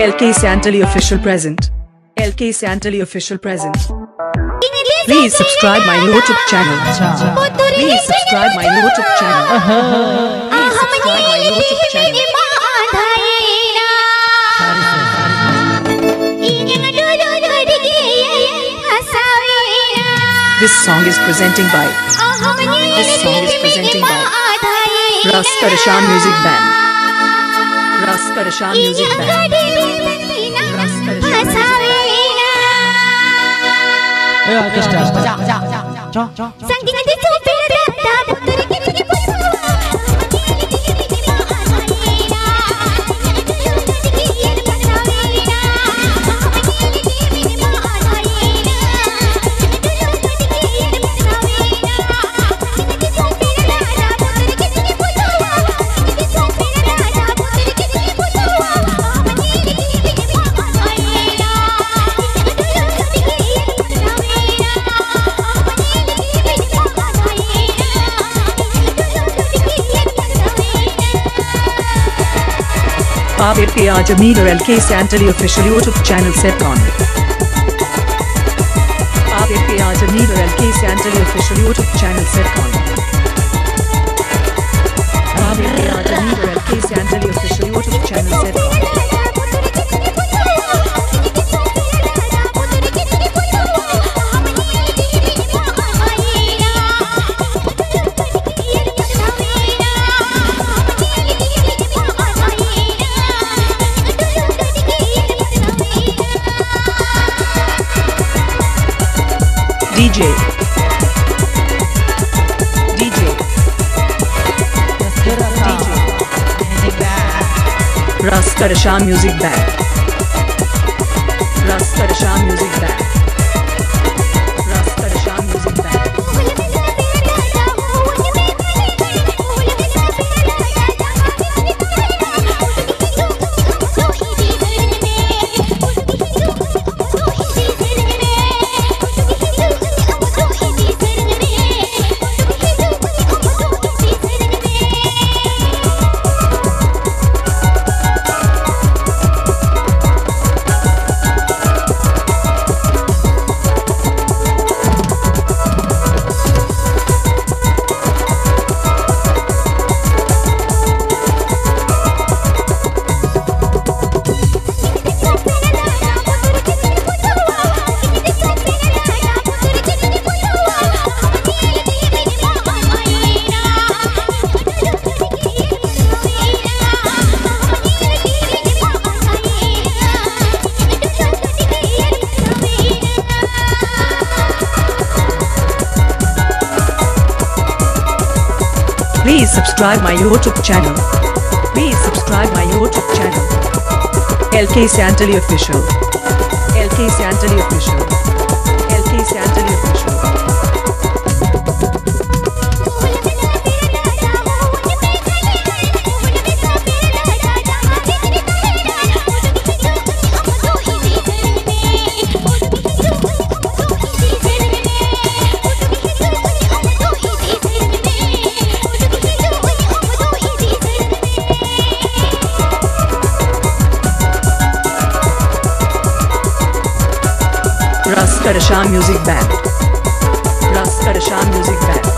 LK Santali official present. LK Santali official present. Please subscribe my YouTube channel. Please subscribe my YouTube channel. Please subscribe my YouTube channel. This song is presenting by This song is presenting by Raska Rasha Music Band. Raska Rasha Music Band. Sabina. Yeah, just, आप के आज अमीर और L K saintly official YouTube channel से on आप के आज अमीर और L K saintly official YouTube channel से on DJ DJ Raska Rasha Music Band Ras Please subscribe my YouTube channel. Please subscribe my YouTube channel. LK Santali Official. LK Santali Official. Raska Rasha Music Band. Raska Rasha Music Band.